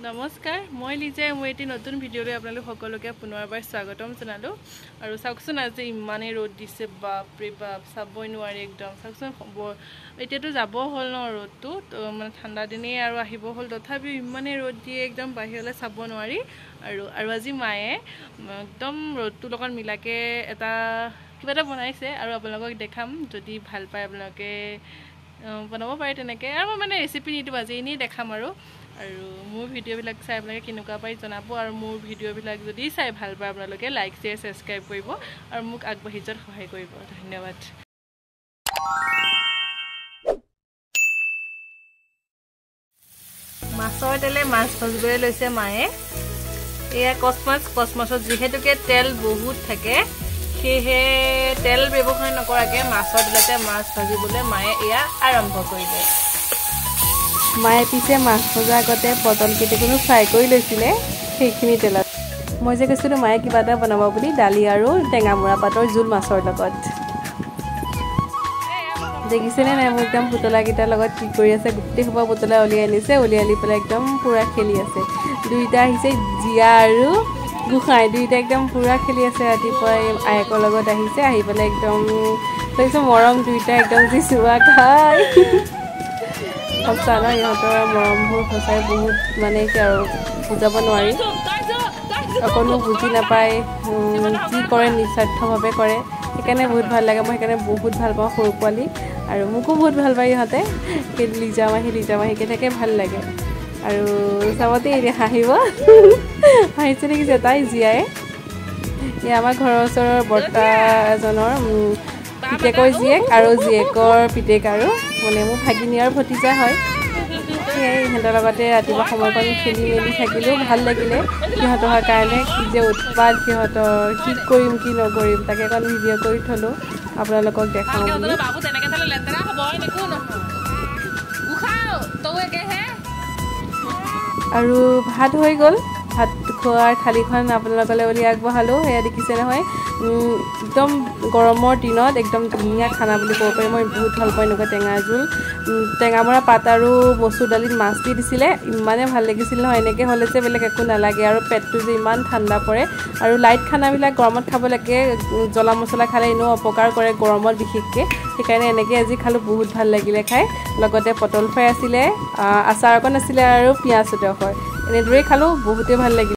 নমস্কাৰ মই লিজাই মোৰ এটি নতুন ভিডিঅ'লৈ আপোনালোক সকলোকে পুনৰবাৰ স্বাগতম জনালোঁ। আৰু চাওকচোন আজি ইমানেই ৰ'দ দিছে বাপৰে বাপ চাবই নোৱাৰি একদম। চাওকচোন এতিয়াতো যাব হ'ল ন ৰ'দটো মানে ঠাণ্ডা দিনেই আৰু আহিব হ'ল। তথাপিও ইমানেই ৰ'দ দিয়ে একদম বাহিৰলৈ চাব নোৱাৰি। আৰু আৰু আজি মায়ে একদম ৰ'দটোৰ লগত মিলাকৈ এটা কিবা এটা বনাইছে আৰু আপোনালোকক দেখাম। যদি ভাল পায় আপোনালোকে বনাব পাৰে তেনেকৈ। আৰু মই মানে ৰেচিপি নিদিওঁ আজি এনেই দেখাম আৰু। আৰু মোৰ ভিডিঅ'বিলাক চাই আপোনালোকে কেনেকুৱা পাই জনাব আৰু মোৰ ভিডিঅ'বিলাক যদি চাই ভাল পায় আপোনালোকে লাইক শ্বেয়াৰ ছাবস্ক্ৰাইব কৰিব আৰু মোক আগবাঢ়ি যোৱাত সহায় কৰিব। ধন্যবাদ। মাছৰ তেলে মাছ ভাজিবলৈ লৈছে মায়ে। এয়া কচমাছ কচমাছত যিহেতুকে তেল বহুত থাকে সেয়েহে তেল ব্যৱহাৰ নকৰাকৈ মাছৰ তেলতে মাছ ভাজিবলৈ মায়ে এয়া আৰম্ভ কৰিলে। মায়ে পিছে মাছ ভজাৰ আগতে পটল কেইটাকনো ফ্ৰাই কৰি লৈছিলে সেইখিনি তেলত। মই যে কৈছিলোঁ মায়ে কিবা এটা বনাব বুলি দালি আৰু টেঙামৰা পাতৰ জোল মাছৰ লগত। দেখিছেনে নাই মোৰ একদম পুতলাকেইটাৰ লগত কি কৰি আছে? গোটেই সোপা পুতলা উলিয়াই আনিছে উলিয়াই আনি পেলাই একদম পূৰা খেলি আছে। দুইটা আহিছে জীয়া আৰু গোসাঁই দুইটা একদম পূৰা খেলি আছে। ৰাতিপুৱাই আয়েকৰ লগত আহিছে আহি পেলাই একদম মৰম দুইটা একদম যি চোৱা খাই। সঁচা ন ইহঁতৰ মৰমবোৰ সঁচাই বহুত মানে এতিয়া আৰু বুজাব নোৱাৰি। অকণো বুজি নাপায় কি কৰে নিস্বাৰ্থভাৱে কৰে। সেইকাৰণে বহুত ভাল লাগে মই সেইকাৰণে বহুত ভাল পাওঁ সৰু পোৱালি। আৰু মোকো বহুত ভাল পায় ইহঁতে। সেই লিজা মাহী লিজা মাহীকৈ থাকে ভাল লাগে। আৰু চাবতে এতিয়া হাঁহিব। হাঁহিছে দেখিছে তাই জীয়াই। এই আমাৰ ঘৰৰ ওচৰৰ বৰ্তা এজনৰ পিতেকৰ জীয়েক আৰু জীয়েকৰ পিতেক আৰু মানে মোৰ ভাগিনী আৰু ভতিজা হয়। সেয়াই সিহঁতৰ লগতে ৰাতিপুৱা সময়কণ খেলি মেলি থাকিলেও ভাল লাগিলে। সিহঁতৰ কাৰণে কি যে উৎপাত সিহঁতৰ কি কৰিম কি নকৰিম তাকে অকণ ভিডিঅ' কৰি থ'লোঁ আপোনালোকক দেখাওঁ আৰু ভাত হৈ গ'ল। ভাত খোৱাৰ থালিখন আপোনালোকলৈ বুলি আগবঢ়ালোঁ সেয়া দেখিছে নহয়। একদম গৰমৰ দিনত একদম ধুনীয়া খানা বুলি ক'ব পাৰি। মই বহুত ভাল পাওঁ এনেকুৱা টেঙা জোল। টেঙামৰা পাত আৰু মচুৰ দালিত মাছ দি দিছিলে। ইমানে ভাল লাগিছিল নহয় এনেকৈ হ'লে যে বেলেগ একো নালাগে। আৰু পেটটো যে ইমান ঠাণ্ডা পৰে। আৰু লাইট খানাবিলাক গৰমত খাব লাগে। জ্বলা মছলা খালে এনেও অপকাৰ কৰে গৰমত বিশেষকৈ। সেইকাৰণে এনেকৈ আজি খালোঁ বহুত ভাল লাগিলে খাই। লগতে পটল ফ্ৰাই আছিলে আচাৰ অকণ আছিলে আৰু পিঁয়াজ চুটৰ এনেদৰেই খালোঁ বহুতেই ভাল লাগিলে।